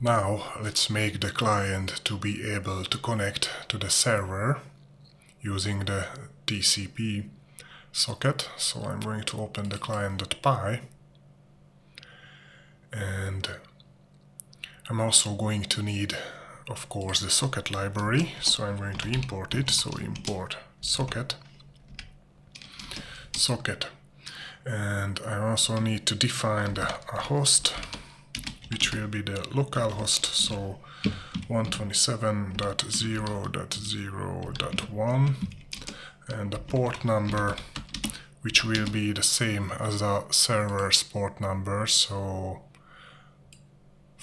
Now let's make the client to be able to connect to the server using the TCP socket. So I'm going to open the client.py and I'm also going to need of course the socket library. So I'm going to import it. So import socket. Socket. And I also need to define a host which will be the local host. So 127.0.0.1 and the port number which will be the same as the server's port number. So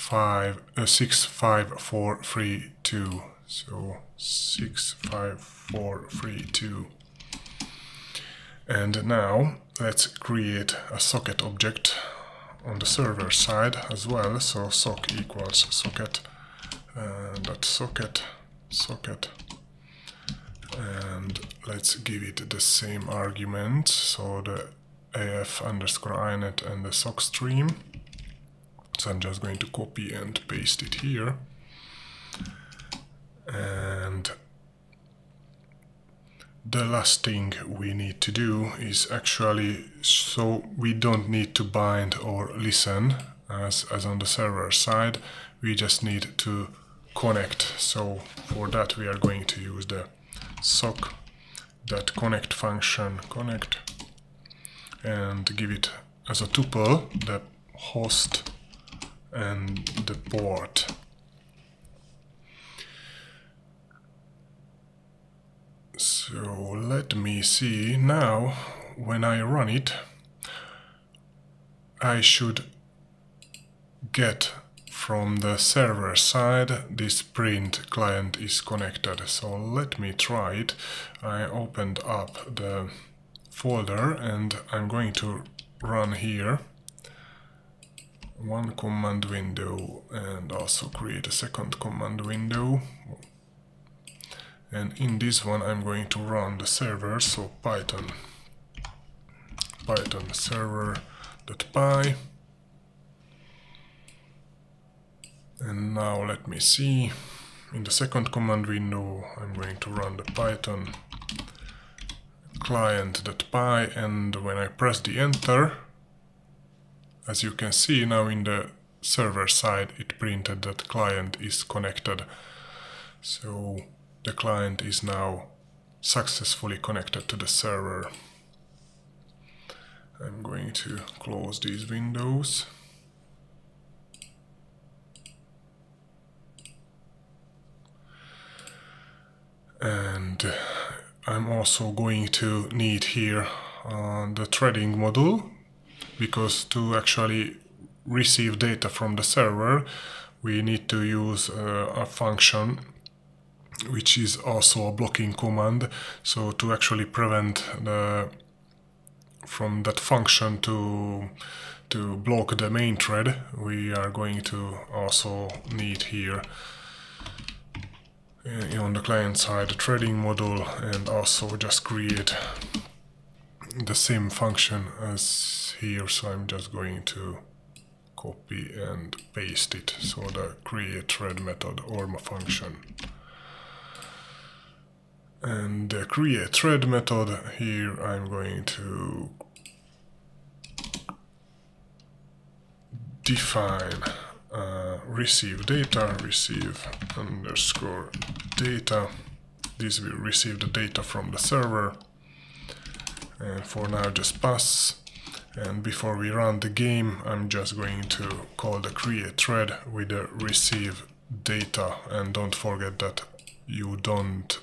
5 uh, 65432 so 65432 and now let's create a socket object on the server side as well so sock equals socket uh, dot socket socket. And let's give it the same argument so the af underscore inet and the sock stream. So I'm just going to copy and paste it here. And the last thing we need to do is actually so we don't need to bind or listen as, as on the server side. We just need to connect. So for that we are going to use the sock dot connect function connect and give it as a tuple the host and the port So let me see. Now when I run it I should get from the server side this print client is connected. So let me try it. I opened up the folder and I'm going to run here. One command window and also create a second command window and in this one I'm going to run the server. So python python server.py and now let me see. In the second command window I'm going to run the python client.py and when I press the enter as you can see now in the server side it printed that client is connected. So the client is now successfully connected to the server. I'm going to close these windows. And I'm also going to need here uh, the threading module because to actually receive data from the server we need to use uh, a function which is also a blocking command. So to actually prevent the from that function to to block the main thread, we are going to also need here uh, on the client side the threading module and also just create the same function as here. So I'm just going to copy and paste it. So the create thread method or my function and the create thread method. Here I'm going to define uh, receive data receive underscore data. This will receive the data from the server. And for now just pass. And before we run the game I'm just going to call the create thread with the receive data. And don't forget that you don't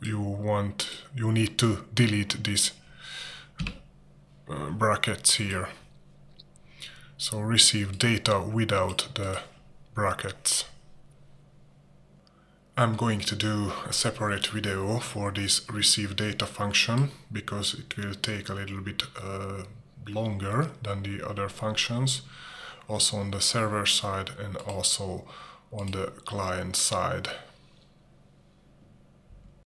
you want you need to delete these uh, brackets here. So receive data without the brackets. I'm going to do a separate video for this receive data function because it will take a little bit uh, longer than the other functions also on the server side and also on the client side